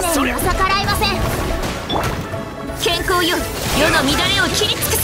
念に逆らいません。健康よ世の乱れを切り尽くせ